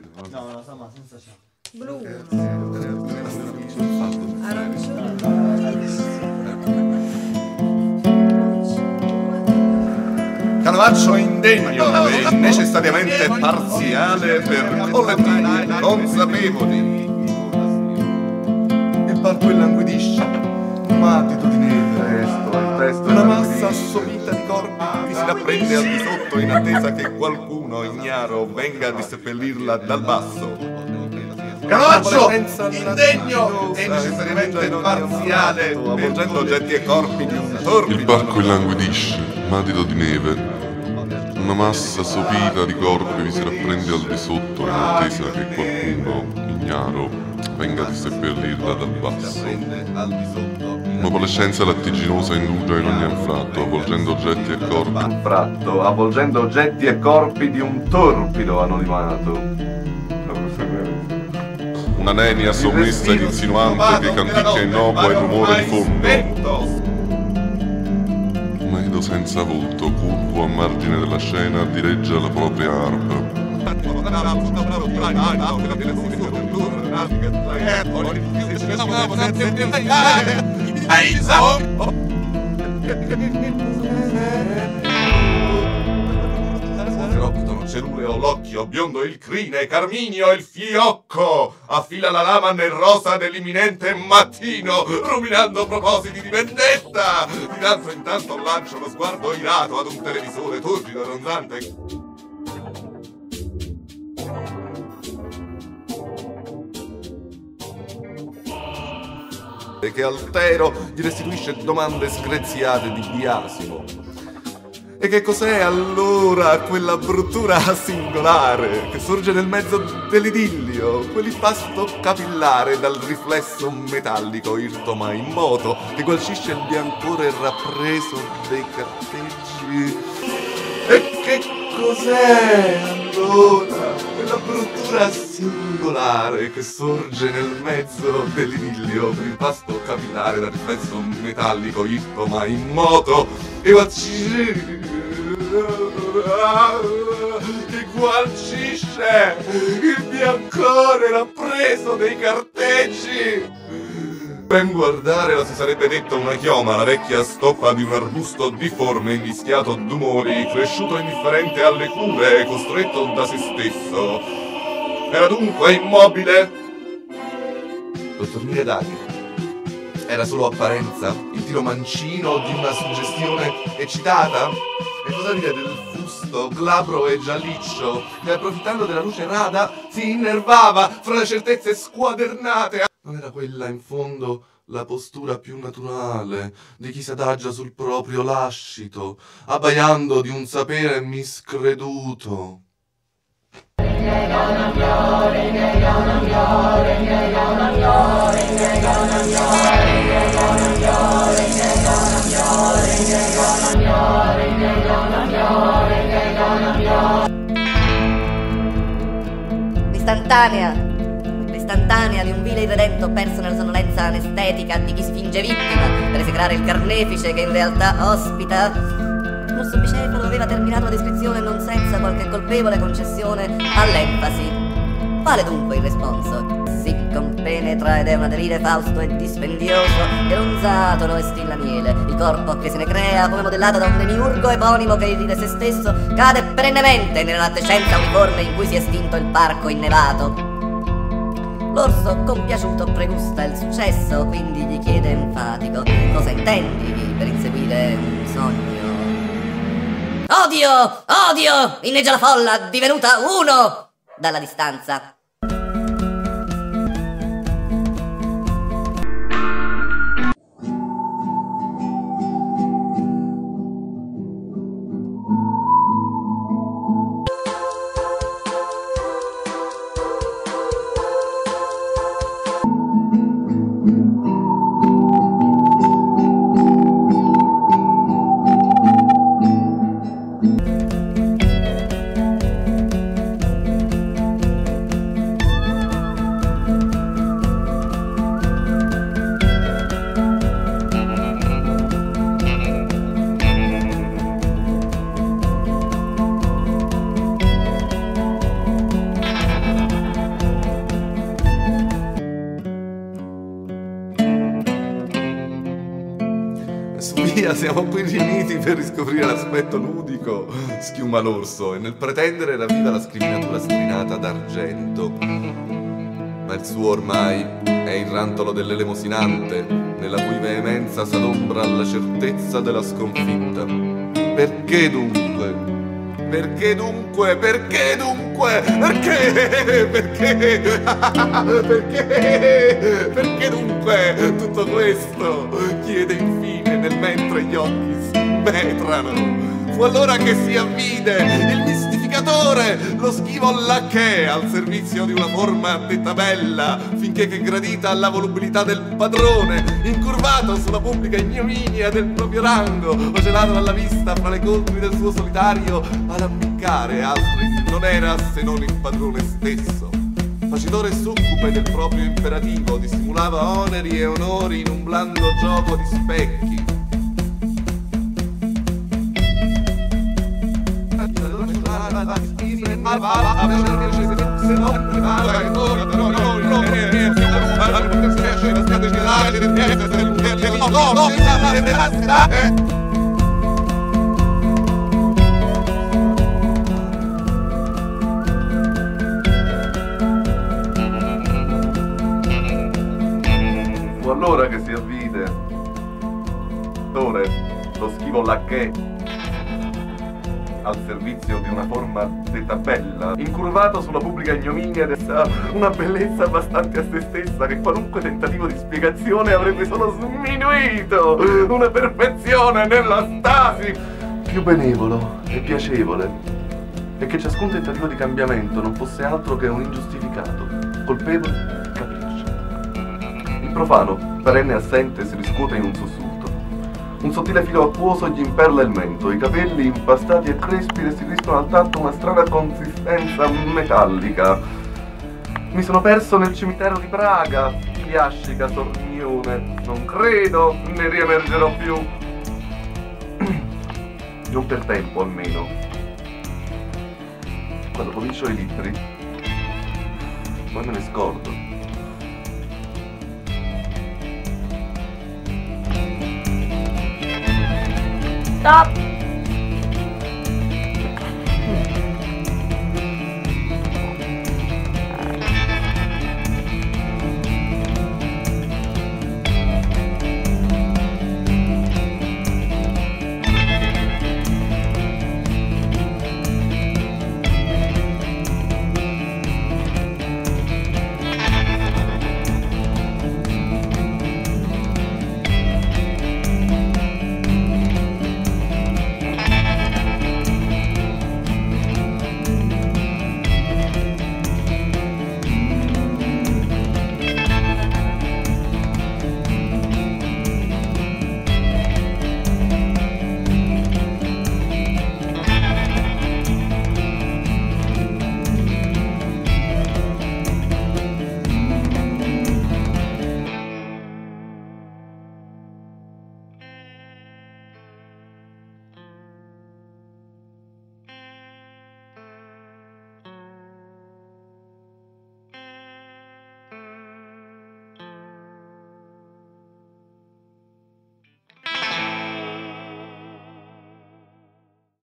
credo. no? No, no, ma senza ciao. Blu. Arancione. Arancione. Canovaccio indegno e necessariamente parziale per collettivi consapevoli. Il parco illanguidisce, matito di neve, il testo una massa assopita di corpi vi si rapprende al di sotto in attesa che qualcuno ignaro venga a disseppellirla dal basso. Canovaccio indegno e necessariamente parziale, avvolgendo oggetti e corpi di un torbido. Il parco illanguidisce, matito di neve. Una massa sopita di corpi vi si rapprende al di sotto in attesa che qualcuno, ignaro, venga a seppellirla dal basso. Una palescenza lattiginosa indugia in ogni anfratto, avvolgendo oggetti e corpi. anfratto, avvolgendo oggetti e corpi di un torpido anonimato. Una nenia sommessa ed insinuante che canticchia innobo e il rumore di fondo. Medo senza volto, curvo a margine della scena, direggia la propria arpa. Erottolo, ceruleo, l'occhio, biondo il crine, carminio il fiocco, affila la lama nel rosa dell'imminente mattino, ruminando propositi di vendetta. Di tanto in tanto lancio lo sguardo irato ad un televisore turbido e ronzante. E che altero gli restituisce domande screziate di biasimo. E che cos'è allora quella bruttura singolare che sorge nel mezzo dell'idillio, quell'impasto capillare dal riflesso metallico irto ma immoto che gualcisce il biancore rappreso dei carteggi? E che cos'è allora bruttura singolare che sorge nel mezzo dell'idillio, quell'impasto capillare dal riflesso metallico irto ma immoto e gualcisce che gualcisce il biancore rappreso dei carteggi. Ben guardare la si sarebbe detto una chioma, la vecchia stoppa di un arbusto difforme invischiato d'umori, cresciuto indifferente alle cure, costretto da se stesso. Era dunque immobile. Dottor Miredaki, era solo apparenza? Il tiro mancino di una suggestione eccitata? E cosa dire del fusto, glabro e gialliccio, che approfittando della luce rada si innervava fra le certezze squadernate? Non era quella, in fondo, la postura più naturale di chi s'adagia sul proprio lascito, abbaiando di un sapere miscreduto? L'istantanea. L'istantanea di un vile irredento perso nella sonnolenza anestetica di chi si vittima per esecrare il carnefice che in realtà ospita. L'orso bicefalo aveva terminato la descrizione non senza qualche colpevole concessione all'enfasi. Quale dunque il responso? Si compenetra ed è un aderire fausto e dispendioso, ronzato e stilla miele, il corpo che se ne crea come modellato da un demiurgo eponimo che irride se stesso, cade perennemente nella lattescenza uniforme in cui si è estinto il parco innevato. L'orso compiaciuto pregusta il successo, quindi gli chiede enfatico cosa intendi per inseguire un sogno. Odio! Odio! Inneggia la folla, divenuta uno! Dalla distanza. Tuttavia siamo qui riuniti per riscoprire l'aspetto ludico, schiuma l'orso, e nel pretendere ravviva la scriminatura strinata d'argento. Ma il suo ormai è il rantolo dell'elemosinante, nella cui veemenza s'adombra la certezza della sconfitta. Perché dunque? Perché dunque? Perché dunque? Perché? Perché? Perché? Perché dunque tutto questo? Chiede infine nel mentre gli occhi smetrano. Fu allora che si avvide il mistificatore, lo schivo lacchè al servizio di una forma detta bella, finché che gradita alla volubilità del padrone, incurvato sulla pubblica ignominia del proprio rango, o gelato dalla vista fra le coltri del suo solitario, ad ammiccare altri non era se non il padrone stesso. Facitore succube del proprio imperativo, dissimulava oneri e onori in un blando gioco di specchi. Fu allora che si avvide. Tore, lo schivo lacchè al servizio di una forma detta bella, incurvato sulla pubblica ignominia dessa una bellezza abbastanza a se stessa che qualunque tentativo di spiegazione avrebbe solo sminuito una perfezione nella stasi più benevolo e piacevole e che ciascun tentativo di cambiamento non fosse altro che un ingiustificato, colpevole capriccio. Il profano, perenne assente, si riscuote in un sussulto. Un sottile filo acquoso gli imperla il mento, i capelli impastati e crespi restituiscono al tatto una strana consistenza metallica. Mi sono perso nel cimitero di Praga, figliascica sornione. Non credo ne riemergerò più. Non per tempo almeno. Quando comincio i libri, poi me ne scordo. Stop!